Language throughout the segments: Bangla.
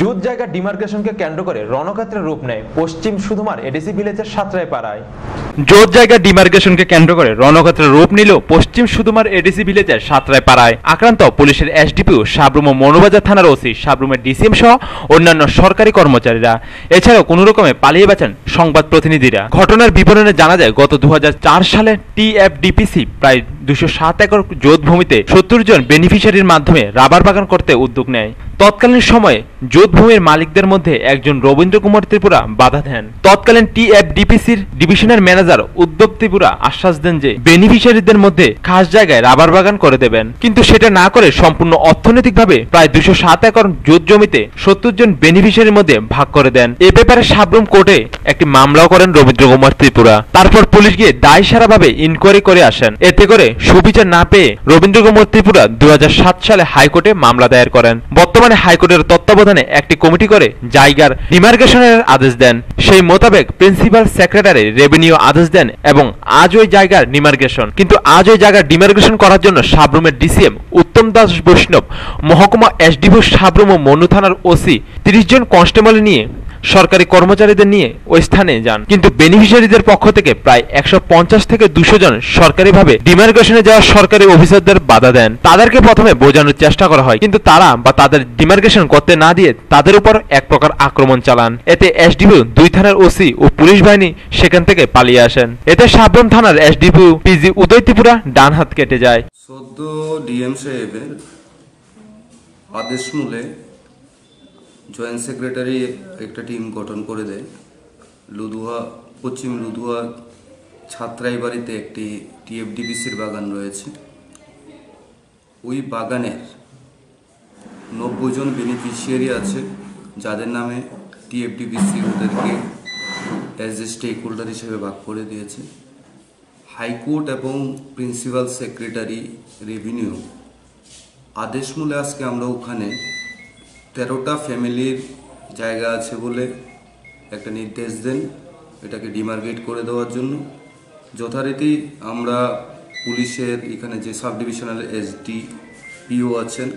জুত জায়গা ডিমার্কেশনকে কেন্দ্র করে রণক্ষেত্রের রূপ নেয়। পশ্চিম সুধুমার এডিসি ভিলেজের সাতরায় পাড়ায়। জোট জায়গা ডিমার্কেশনকে কেন্দ্র করে রণক্ষেত্রের রূপ নিল পশ্চিম সুদুমার এডিসি ভিলেজের সাতরায় পাড়ায়। আক্রান্ত পুলিশের এসডিপিও সাবরুম মনোবাজার থানার ওসি সাবরুমের ডিসিএম সহ অন্যান্য সরকারি কর্মচারীরা। এছাড়াও কোনো রকমে পালিয়ে বাঁচেন সংবাদ প্রতিনিধিরা। ঘটনার বিবরণে জানা যায়, গত দু হাজার চার সালে টিএফডিপিসি প্রায় দুশো সাত একর জোত ভূমিতে সত্তর জন বেনিফিশিয়ারির মাধ্যমে রাবার বাগান করতে উদ্যোগ নেয়। তৎকালীন সময়ে জোত ভূমির মালিকদের মধ্যে একজন রবীন্দ্র কুমার ত্রিপুরা বাধা দেন। তৎকালীন টিএফডিপিসির ডিভিশনের ম্যানেজার উদ্যোগ ত্রিপুরা আশ্বাস দেন যে বেনিফিশিয়ারিদের মধ্যে খাস জায়গায় রাবার বাগান করে দেবেন। কিন্তু সেটা না করে সম্পূর্ণ অর্থনৈতিকভাবে প্রায় দুশো সাত একর জোত জমিতে সত্তর জন বেনিফিশিয়ারির মধ্যে ভাগ করে দেন। এ ব্যাপারে সাবরুম কোর্টে একটি মামলাও করেন রবীন্দ্র কুমার ত্রিপুরা। তারপর পুলিশ গিয়ে দায় সারাভাবে ইনকোয়ারি করে আসেন। এতে করে সুবিচার না পেয়ে রবীন্দ্র কুমার ত্রিপুরা দু হাজার সাত সালে হাইকোর্টে মামলা দায়ের করেন। বর্তমানে হাইকোর্টের তত্ত্বাবধানে একটি কমিটি করে জায়গার ডিমার্কেশনের আদেশ দেন। সেই মোতাবেক প্রিন্সিপাল সেক্রেটারি রেভিনিউ আদেশ দেন এবং আজ ওই জায়গার ডিমার্কেশন। কিন্তু আজ ওই জায়গার ডিমার্কেশন করার জন্য সাবরুমের ডিসিএম উত্তম দাস বৈষ্ণব, মহকুমা এসডিভু সাবরুম ও মনু থানার ওসি তিরিশ জন কনস্টেবল নিয়ে সরকারি কর্মচারীদের নিয়ে ওই স্থানে যান। কিন্তু বেনিফিশিয়ারিদের পক্ষ থেকে প্রায় একশো পঞ্চাশ থেকে দুশো জন সরকারিভাবে ডিমার্কেশনে যাওয়া সরকারি অফিসারদের বাধা দেন। তাদেরকে প্রথমে বোঝানোর চেষ্টা করা হয়, কিন্তু তারা বা তাদের ডিমার্কেশন করতে না দিয়ে তাদের উপর এক প্রকার আক্রমণ চালান। এতে এসডিপিউ দুই থানার ওসি ও পুলিশ বাহিনী সেখান থেকে পালিয়ে আসেন। এতে সাবরুম থানার এসডিপিউ পিজি উদয় ত্রিপুরা ডান হাত কেটে যায়। সদ্য ডিএম সাহেবের আদেশ মূলে জয়েন্ট সেক্রেটারি একটা টিম গঠন করে দেয়। লুধুয়া, পশ্চিম লুধুয়া ছাত্রাই বাড়িতে একটি টিএফডিবিসির বাগান রয়েছে। ওই বাগানের নব্বই জন বেনিফিশিয়ারি আছে, যাদের নামে টিএফডিবিসি ওদেরকে অ্যাজ এ স্টেক হোল্ডার হিসেবে ভাগ করে দিয়েছে। হাইকোর্ট এবং প্রিন্সিপাল সেক্রেটারি রেভিনিউ আদেশ মূলে আজকে আমরা ওখানে তেরোটা ফ্যামিলির জায়গা আছে বলে একটা নির্দেশ দেন এটাকে ডিমার্কেট করে দেওয়ার জন্য। যথারীতি আমরা পুলিশের এখানে যে সাব ডিভিশনাল এসডি পিও আছেন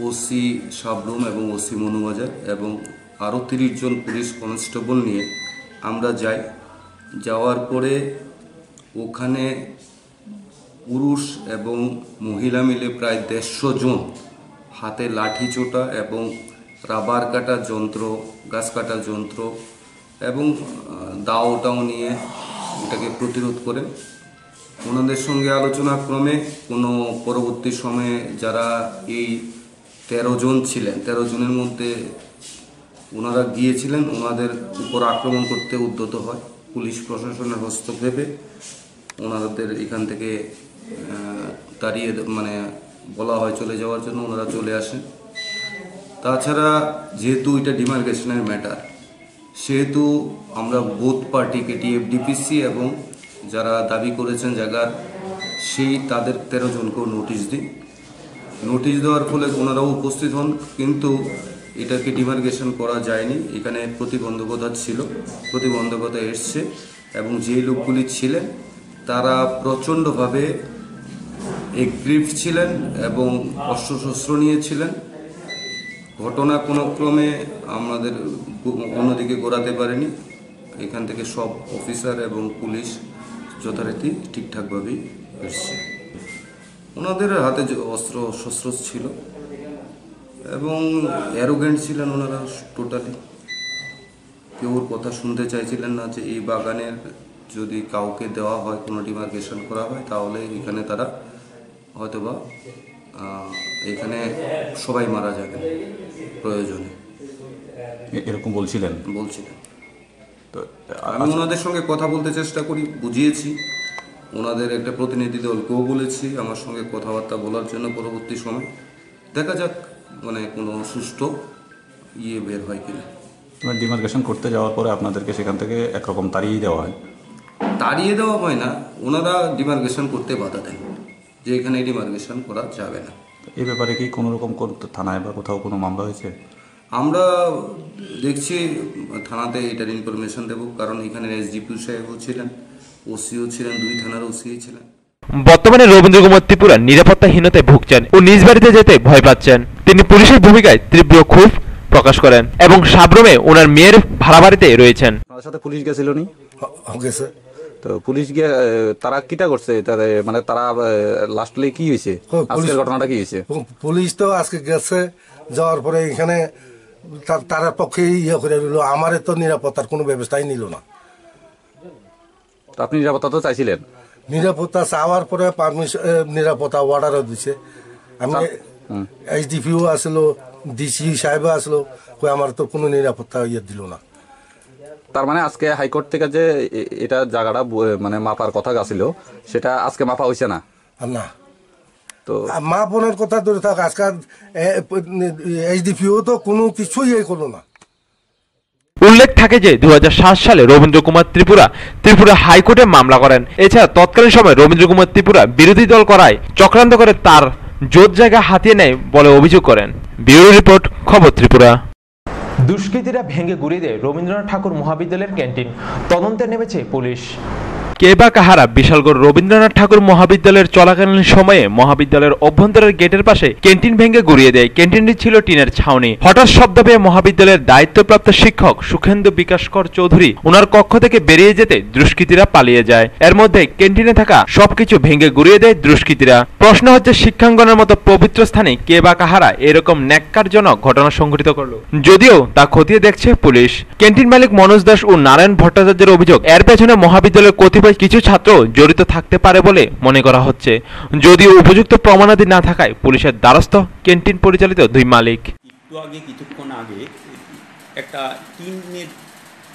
ওসি সাবরুম এবং ওসি মনুবাজার এবং আরও তিরিশ জন পুলিশ কনস্টেবল নিয়ে আমরা যাই। যাওয়ার পরে ওখানে পুরুষ এবং মহিলা মিলে প্রায় দেড়শো জন হাতে লাঠি চোটা এবং রাবার কাটার যন্ত্র, গাছ কাটার যন্ত্র এবং দাওটাও নিয়ে এটাকে প্রতিরোধ করেন ওনাদের সঙ্গে আলোচনা ক্রমে কোনো পরবর্তী সময়ে যারা এই তেরো জন ছিলেন, তেরো জনের মধ্যে ওনারা গিয়েছিলেন, ওনাদের উপর আক্রমণ করতে উদ্যত হয়। পুলিশ প্রশাসনের হস্তক্ষেপে ওনাদের এখান থেকে তাড়িয়ে মানে বলা হয় চলে যাওয়ার জন্য ওনারা চলে আসেন। তাছাড়া যেহেতু এটা ডিমার্কেশনের ম্যাটার, সেহেতু আমরা বোথ পার্টিকে টিএফডিপিসি এবং যারা দাবি করেছেন জায়গার, সেই তাদের তেরো জনকেও নোটিশ দিই। নোটিশ দেওয়ার ফলে ওনারাও উপস্থিত হন, কিন্তু এটাকে ডিমার্কেশন করা যায়নি। এখানে প্রতিবন্ধকতা ছিল, প্রতিবন্ধকতা এসছে এবং যে লোকগুলি ছিলেন, তারা প্রচণ্ডভাবে এগ্রিভ ছিলেন এবং অস্ত্রশস্ত্র নিয়েছিলেন। ঘটনা কোনো ক্রমে আমাদের অন্যদিকে গড়াতে পারেনি। এখান থেকে সব অফিসার এবং পুলিশ যথারীতি ঠিকঠাকভাবেই এসছে। ওনাদের হাতে অস্ত্র শস্ত্র ছিল এবং অ্যারোগেন্ট ছিলেন ওনারা টোটালি। কেউ কথা শুনতে চাইছিলেন না যে এই বাগানের যদি কাউকে দেওয়া হয়, কোনো ডিমার্কেশন করা হয়, তাহলে এখানে তারা হয়তোবা এখানে সবাই মারা যাবে প্রয়োজনে। এরকম বলছিলেন? বলছিলেন। তো আমি ওনাদের সঙ্গে কথা বলতে চেষ্টা করি বুঝিয়েছি। ওনাদের একটা প্রতিনিধি দলকেও বলেছি আমার সঙ্গে কথাবার্তা বলার জন্য পরবর্তী সময়। দেখা যাক মানে কোনো সুস্থ ইয়ে বের হয় কিনা। ডিমার্কেশন করতে যাওয়ার পরে আপনাদেরকে সেখান থেকে একরকম তাড়িয়ে দেওয়া হয়? তাড়িয়ে দেওয়া হয় না ওনারা ডিমার্কেশন করতে বাধা দেন যে এখানে ডিমার্কেশন করা যাবে না। এই ব্যাপারে কি কোনো রকম কোন থানায় বা কোথাও কোনো মামলা হয়েছে? আমরা দেখছি থানাতে এটার ইনফরমেশন দেব কারণ এখানে এসডিপিউ সাহেবও ছিলেন ওসিও ছিলেন দুই থানার ওসি ছিলেন। বর্তমানে রবীন্দ্র কুমার ত্রিপুরা নিরাপত্তাহীনতায় ভুগছেন ও নিজ বাড়িতে যেতে ভয় পাচ্ছেন। তিনি পুলিশের ভূমিকায় তীব্র ক্ষোভ প্রকাশ করেন এবং সাবরুমে ওনার মেয়ের ভাড়া বাড়িতে রয়েছেন সাথে পুলিশ গেছিল নি? গেছে তো পুলিশ গিয়ে তারা কিটা করছে? তাদের মানে তারা লাস্টলি কি হয়েছে আজকের ঘটনাটা কি হয়েছে পুলিশ তো আজকে গেছে যাওয়ার পরে এখানে তার- পক্ষে ইয়ে করে দিল। আমার তো নিরাপত্তার কোনো ব্যবস্থাই নিল না। আপনি নিরাপত্তা তো চাইছিলেন? নিরাপত্তা চাওয়ার পরে পারমিশন নিরাপত্তা অর্ডারও দিছে। আমি এইচডিপিও আসলো ডিসি সাহেবও আসলো আমার তো কোনো নিরাপত্তা ইয়ে দিল না। তার মানে আজকে হাইকোর্ট থেকে যে এটা জায়গাটা মানে মাপার কথা গেছিল সেটা আজকে মাপা হয়েছে না? না তো মা বোনের কথা ধরে থাক আজকাল এইচডিপিও তো কোনো কিছুই ইয়ে করল না। উল্লেখ থাকে যে দু হাজার সাত সালে রবীন্দ্র কুমার ত্রিপুরা ত্রিপুরা হাইকোর্টে মামলা করেন। এছাড়া তৎকালীন সময় রবীন্দ্র কুমার ত্রিপুরা বিরোধী দল করায় চক্রান্ত করে তার জোট জায়গা হাতিয়ে নেয় বলে অভিযোগ করেন। ব্যুরো রিপোর্ট খবর ত্রিপুরা। দুষ্কৃতীরা ভেঙে গুড়িয়ে দেয়। রবীন্দ্রনাথ ঠাকুর মহাবিদ্যালয়ের ক্যান্টিন। তদন্তে নেমেছে পুলিশ। কে বা কাহারা বিশালগড় রবীন্দ্রনাথ ঠাকুর মহাবিদ্যালয়ের চলাকালীন সময়ে মহাবিদ্যালয়ের অভ্যন্তরের গেটের পাশে ক্যান্টিন ভেঙে গুড়িয়ে দেয়। ক্যান্টিনটি ছিল টিনের ছাউনি। হঠাৎ শব্দ পেয়ে মহাবিদ্যালয়ের দায়িত্বপ্রাপ্ত শিক্ষক সুখেন্দু বিকাশকর চৌধুরী ওনার কক্ষ থেকে বেরিয়ে যেতে দুষ্কৃতীরা পালিয়ে যায়। এর মধ্যে ক্যান্টিনে থাকা সবকিছু ভেঙে গুড়িয়ে দেয় দুষ্কৃতীরা। প্রশ্ন হচ্ছে শিক্ষাঙ্গনের মতো পবিত্র স্থানে কে বা কাহারা এরকম ন্যাক্কারজনক ঘটনা সংঘটিত করল? যদিও তা খতিয়ে দেখছে পুলিশ। ক্যান্টিন মালিক মনোজ দাস ও নারায়ণ ভট্টাচার্যের অভিযোগ, এর পেছনে মহাবিদ্যালয়ের কতিপয় কিছু ছাত্র জড়িত থাকতে পারে বলে মনে করা হচ্ছে। যদিও উপযুক্ত প্রমাণাদি না থাকায় পুলিশের দ্বারস্থ ক্যান্টিন পরিচালিত দুই মালিক। একটু আগে, কিছুক্ষণ আগে একটা টিনের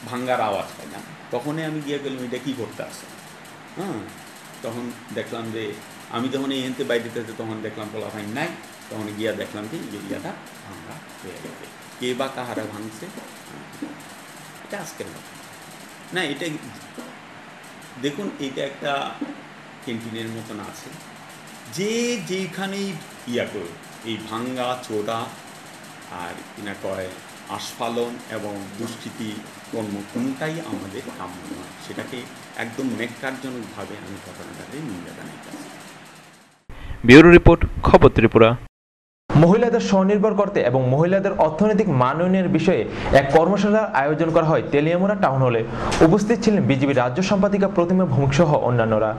ভাঙ্গার আওয়াজ পাইলাম। তখনই আমি গিয়ে গেলাম, এটা কী করতে আসে হ্যাঁ তখন দেখলাম যে আমি যখন এই এনতে বাইরেতে তখন দেখলাম পোলা ভাই নাই। তখন গিয়া দেখলাম যে এই ইয়াটা ভাঙ্গা হয়ে গেছে। কে বা কাহারা ভাঙছে? এটা আজকের না, এটা দেখুন, এটা একটা ক্যান্টিনের মতন আছে। যে যেইখানেই ইয়া করে এই ভাঙ্গা, চোরা, আর কিনা কয় আস্ফালন এবং দুষ্কৃতি কর্ম, কোনটাই আমাদের কাম্য নয়। সেটাকে একদম নেককারজনকভাবে আমি ঘটনাটাকে জানাইতে চাই ব্যুরো রিপোর্ট, খবর ত্রিপুরা। মহিলাদের স্বনির্ভর করতে এবং মহিলাদের অর্থনৈতিক মানউন্নয়নের বিষয়ে এক কর্মশালার আয়োজন করা হয় তেলিয়ামুরা টাউন হলে। উপস্থিত ছিলেন বিজেপি রাজ্য সম্পাদিকা প্রতিমা ভৌমিক সহ অন্যান্যরা।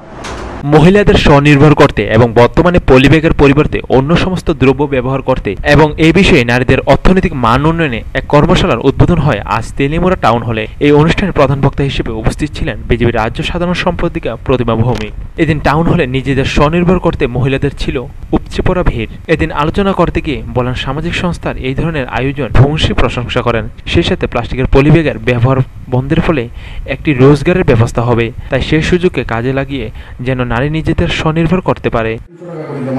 মহিলাদের স্বনির্ভর করতে এবং বর্তমানে পলিব্যাগের পরিবর্তে অন্য সমস্ত দ্রব্য ব্যবহার করতে এবং এই বিষয়ে নারীদের অর্থনৈতিক মান উন্নয়নে এক কর্মশালার উদ্বোধন হয় আজ তেলিমুরা টাউন হলে। এই অনুষ্ঠানের প্রধান বক্তা হিসেবে উপস্থিত ছিলেন বিজেপির রাজ্য সাধারণ সম্পাদিকা প্রতিমা ভৌমিক। এদিন টাউন হলে নিজেদের স্বনির্ভর করতে মহিলাদের ছিল উপচে পড়া ভিড়। এদিন আলোচনা করতে গিয়ে বলেন সামাজিক সংস্থার এই ধরনের আয়োজন ভূংশী প্রশংসা করেন। সেই সাথে প্লাস্টিকের পলিব্যাগের ব্যবহার বন্ধের ফলে একটি রোজগারের ব্যবস্থা হবে। তাই সেই সুযোগকে কাজে লাগিয়ে যেন নারী নিজেদের স্বনির্ভর করতে পারে। এবং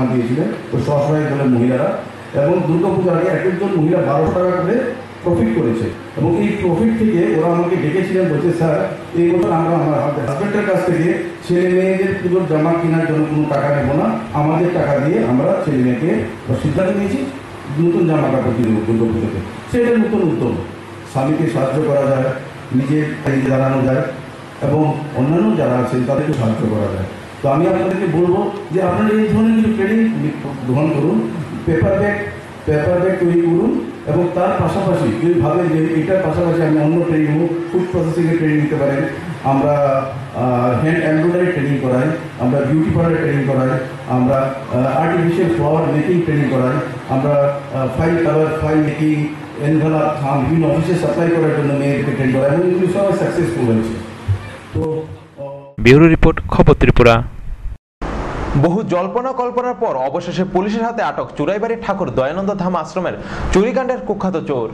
আগে একজন মহিলা টাকা করে প্রফিট করেছে। এবং এই প্রফিট থেকে ওরা আমাকে ডেকেছিলেন, বলছে, স্যার, এই বছর আমরা আমার হাজব্যান্ডের কাছ থেকে ছেলে মেয়েদের পুজোর জামা কেনার জন্য কোনো টাকা নেব না, আমাদের টাকা দিয়ে আমরা ছেলে মেয়েকে সিদ্ধান্ত নিয়েছি নতুন জামা কাপড় সেটা নতুন উদ্যোগ। স্বামীকে সাহায্য করা যায় নিজের নিজে দাঁড়ানো যায় এবং অন্যান্য যারা আছেন তাদেরকে সাহায্য করা যায়। তো আমি আপনাদেরকে বলব যে আপনারা এই ধরনের কিছু ট্রেনিং গ্রহণ করুন পেপার ব্যাগ পেপার ব্যাগ তৈরি করুন এবং তার পাশাপাশি যদি ভাবেন যে এটার পাশাপাশি আমি অন্য ট্রেনিং হোক ফুড প্রসেসিংয়ের ট্রেনিং নিতে পারেন আমরা হ্যান্ড এমব্রয়ডারি ট্রেনিং করাই আমরা বিউটি পার্লার ট্রেনিং করাই আমরা আর্টিফিশিয়াল ফ্লাওয়ার মেকিং ট্রেনিং করাই আমরা ফাইল কালার ফাইল মেকিং এনভেলা থাম বিভিন্ন অফিসে সাপ্লাই করার জন্য মেয়েদেরকে ট্রেন করা এবং এগুলি সবাই সাকসেসফুল হয়েছে। তো ব্যুরো রিপোর্ট খবর ত্রিপুরা। বহু জল্পনা কল্পনার পর অবশেষে পুলিশের হাতে আটক চুরাইবাড়ি ঠাকুর দয়ানন্দ ধাম আশ্রমের চুরিকাণ্ডের কুখ্যাত চোর।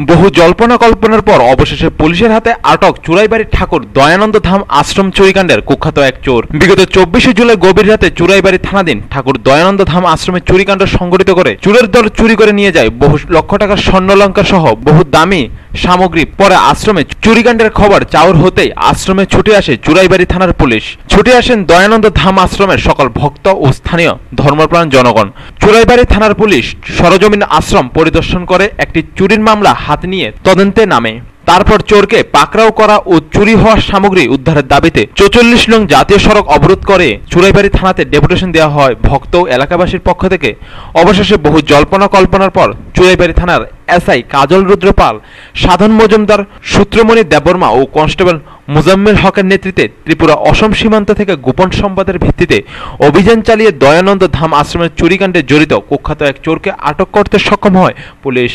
বহু জল্পনা কল্পনার পর অবশেষে পুলিশের হাতে আটক চুরাইবাড়ির ঠাকুর দয়ানন্দ ধাম আশ্রম চুরিকাণ্ডের কুখ্যাত এক চোর। বিগত চব্বিশে জুলাই গভীর রাতে চুরাইবাড়ি থানাধীন ঠাকুর দয়ানন্দ ধাম আশ্রমের চুরিকাণ্ড সংগঠিত করে চুরের দল চুরি করে নিয়ে যায় বহু লক্ষ টাকার স্বর্ণলঙ্কা সহ বহু দামি সামগ্রী। পরে আশ্রমে চুরিকাণ্ডের খবর চাউর হতেই আশ্রমে ছুটে আসে চুরাইবাড়ি থানার পুলিশ। ছুটে আসেন দয়ানন্দ ধাম আশ্রমের সকল ভক্ত ও স্থানীয় ধর্মপ্রাণ জনগণ। চুরাইবাড়ি থানার পুলিশ সরজমিন আশ্রম পরিদর্শন করে একটি চুরির মামলা হাত নিয়ে তদন্তে নামে। তারপর চোরকে পাকড়াও করা ও চুরি হওয়ার সামগ্রী উদ্ধারের দাবিতে চৌচল্লিশ নং জাতীয় সড়ক অবরোধ করে চুরাইবাড়ি থানাতে ডেপুটেশন দেওয়া হয় ভক্ত এলাকাবাসীর পক্ষ থেকে। অবশেষে বহু জল্পনা কল্পনার পর চুরাইবাড়ি থানার এসআই কাজল রুদ্র পাল সাধন মজুমদার সূত্রমণি দেববর্মা ও কনস্টেবল মুজাম্মেল হকের নেতৃত্বে ত্রিপুরা অসম সীমান্ত থেকে গোপন সংবাদের ভিত্তিতে অভিযান চালিয়ে দয়ানন্দ ধাম আশ্রমের চুরিকাণ্ডে জড়িত কুখ্যাত এক চোরকে আটক করতে সক্ষম হয় পুলিশ।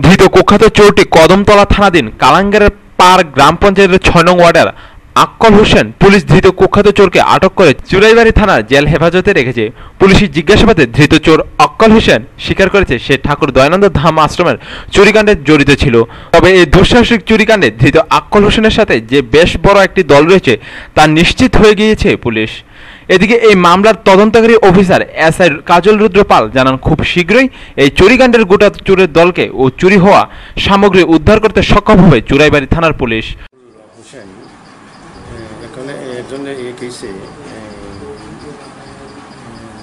ধৃত কুখ্যাত চোরটি কদমতলা থানাধীন কালাঙ্গারের পার গ্রাম পঞ্চায়েতের ছয় নং ওয়ার্ডের আক্কল হোসেন পুলিশ ধৃত কুখ্যাত চোরকে আটক করে চুরাইবাড়ি থানার জেল হেফাজতে রেখেছে। পুলিশের জিজ্ঞাসাবাদে ধৃত চোর অক্কল হোসেন স্বীকার করেছে সে ঠাকুর দয়ানন্দ ধাম আশ্রমের চুরিকাণ্ডে জড়িত ছিল। তবে এই দুঃসাহসিক চুরিকাণ্ডে ধৃত আক্কল হোসেনের সাথে যে বেশ বড় একটি দল রয়েছে, তা নিশ্চিত হয়ে গিয়েছে পুলিশ। এদিকে এই মামলার তদন্তকারী officer S I Kajal Rudra Pal জানান, খুব শীঘ্রই এই চুরিকাণ্ডের গোটা চোরের দলকে ও চুরি হওয়া সামগ্রী উদ্ধার করতে সক্ষম হবে চুরাইবাড়ি থানার পুলিশ হোসেন এখানে এই কেসে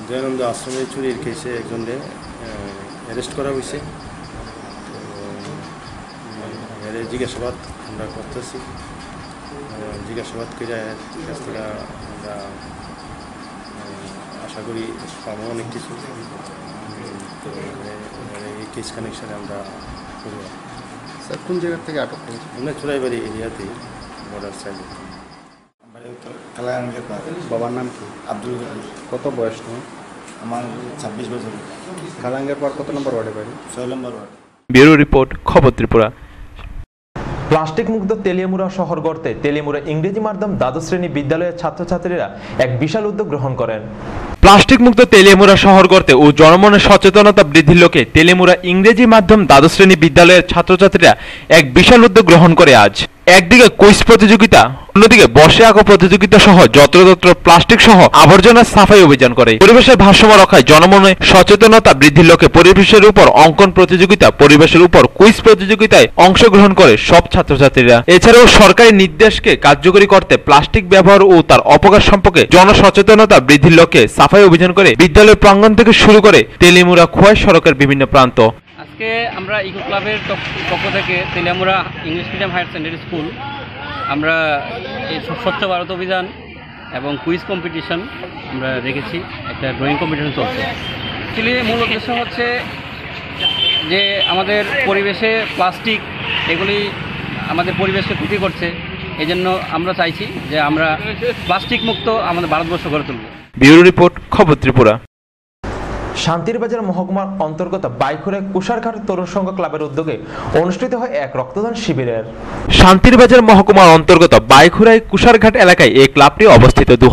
দয়ানন্দ আশ্রমের চুরির কেসে একজনে অ্যারেস্ট করা হয়েছে। এর জিজ্ঞাসাবাদ আমরা করতেছি। জিজ্ঞাসাবাদ করে কাছ থেকে আমরা আশা করি পাবো অনেক কিছু। তো এই কেস কানেকশানে আমরা করব। স্যার কোন জায়গা থেকে আটক করেছে আমরা চুরাইবাড়ি এরিয়াতে বর্ডার সাইডে বাবার নাম কি? আব্দুল কত বয়স তোমার? আমার ছাব্বিশ বছর। কালাঙ্গের পার কত নম্বর ওয়ার্ডে বাড়ি? ছয় নম্বর ওয়ার্ড। ব্যুরো রিপোর্ট খবর ত্রিপুরা। প্লাস্টিক মুক্ত তেলিয়ামুড়া শহর গড়তে তেলিয়ামুড়া ইংরেজি মাধ্যম দ্বাদশ শ্রেণি বিদ্যালয়ের ছাত্রছাত্রীরা এক বিশাল উদ্যোগ গ্রহণ করেন। প্লাস্টিক মুক্ত তেলিয়ামুড়া শহর গড়তে ও জনমনের সচেতনতা বৃদ্ধির লক্ষ্যে তেলিয়ামুড়া ইংরেজি মাধ্যম দ্বাদশ শ্রেণি বিদ্যালয়ের ছাত্রছাত্রীরা এক বিশাল উদ্যোগ গ্রহণ করে আজ। একদিকে কুইজ প্রতিযোগিতা, অন্যদিকে বসে আঁকো প্রতিযোগিতা সহ যত্রতত্র প্লাস্টিক সহ আবর্জনা সাফাই অভিযান করে। পরিবেশের ভারসাম্য রক্ষায় জনমনে সচেতনতা বৃদ্ধির লক্ষ্যে পরিবেশের উপর অঙ্কন প্রতিযোগিতা, পরিবেশের উপর কুইজ প্রতিযোগিতায় অংশগ্রহণ করে সব ছাত্রছাত্রীরা। এছাড়াও সরকারি নির্দেশকে কার্যকরী করতে প্লাস্টিক ব্যবহার ও তার অপকার সম্পর্কে জনসচেতনতা বৃদ্ধির লক্ষ্যে সাফাই অভিযান করে বিদ্যালয় প্রাঙ্গণ থেকে শুরু করে তেলিমুড়া খোয়াই সড়কের বিভিন্ন প্রান্ত। আজকে আমরা ইকো ক্লাবের পক্ষ থেকে Teliamura English medium higher secondary school, আমরা এই স্বচ্ছ ভারত অভিযান এবং কুইজ কম্পিটিশন আমরা রেখেছি, একটা ড্রয়িং কম্পিটিশন চলছে। অ্যাকচুয়ালি মূল উদ্দেশ্য হচ্ছে যে আমাদের পরিবেশে প্লাস্টিক, এগুলি আমাদের পরিবেশকে ক্ষতি করছে এই জন্য আমরা চাইছি যে আমরা প্লাস্টিক মুক্ত আমাদের ভারতবর্ষ গড়ে তুলব। ব্যুরো রিপোর্ট, খবর ত্রিপুরা। শান্তিরবাজার মহকুমার অন্তর্গত বাইখুরে কুষারঘাট তরুণ সংঘ ক্লাবের উদ্যোগে অনুষ্ঠিত হয় এক রক্তদান শিবিরের। শান্তিরবাজার মহকুমার অন্তর্গত বাইখুরাই কুষারঘাট এলাকায় এই ক্লাবটি অবস্থিত। দু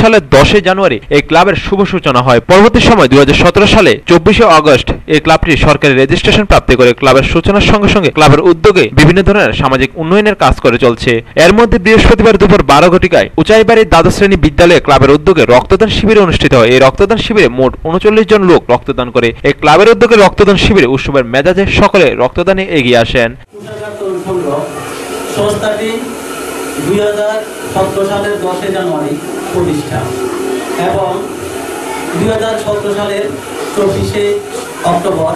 সালের দশই জানুয়ারি এই ক্লাবের শুভ সূচনা হয়। পরবর্তী সময় দুই হাজার সতেরো সালে চব্বিশে আগস্ট এই ক্লাবটি সরকারি রেজিস্ট্রেশন প্রাপ্তি করে ক্লাবের সূচনার সঙ্গে সঙ্গে ক্লাবের উদ্যোগে বিভিন্ন ধরনের সামাজিক উন্নয়নের কাজ করে চলছে। এর মধ্যে বৃহস্পতিবার দুপুর বারো ঘটিকায় উচাইবাড়ির দ্বাদশ শ্রেণি বিদ্যালয়ে ক্লাবের উদ্যোগে রক্তদান শিবির অনুষ্ঠিত হয়। এই রক্তদান শিবিরে মোট উনচল্লিশ জন লোক রক্তদান করে। এই ক্লাবের উদ্যোগে রক্তদান শিবিরে উৎসবের মেজাজে সকলে রক্তদানে এগিয়ে আসেন। সংস্থাটি দুই হাজার সতেরো সালের দশই জানুয়ারি প্রতিষ্ঠা এবং দুই হাজার সতেরো সালের চব্বিশে অক্টোবর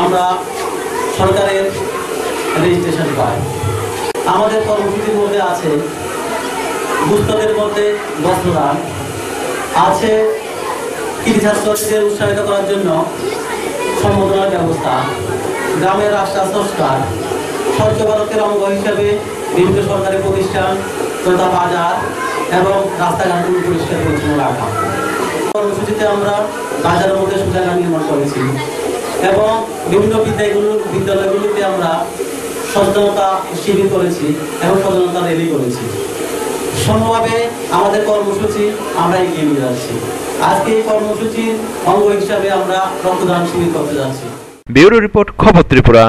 আমরা সরকারের রেজিস্ট্রেশন পাই। আমাদের কর্মসূচির মধ্যে আছে দুস্থদের মধ্যে বস্ত্রদান, আছে কৃষি উৎসাহিত করার জন্য সম্বোধনার ব্যবস্থা। গ্রামের রাস্তা সংস্কার। স্বচ্ছ ভারতের অঙ্গ হিসেবে বিভিন্ন সরকারি প্রতিষ্ঠান, তথা বাজার এবং রাস্তাঘাটগুলো পরিষ্কার পরিচ্ছন্ন রাখা। কর্মসূচিতে আমরা বাজারের মধ্যে শৌচাগার নির্মাণ করেছি এবং বিভিন্ন বিদ্যালয়গুলো বিদ্যালয়গুলিতে আমরা সচেতনতা শিবির করেছি এবং সচেতনতা র্যালি করেছি। সমভাবে আমাদের কর্মসূচি আমরা এগিয়ে নিয়ে যাচ্ছি। আজকে এই কর্মসূচির অঙ্গ হিসাবে আমরা রক্তদান শিবির করতে যাচ্ছি। ব্যুরো রিপোর্ট খবর ত্রিপুরা।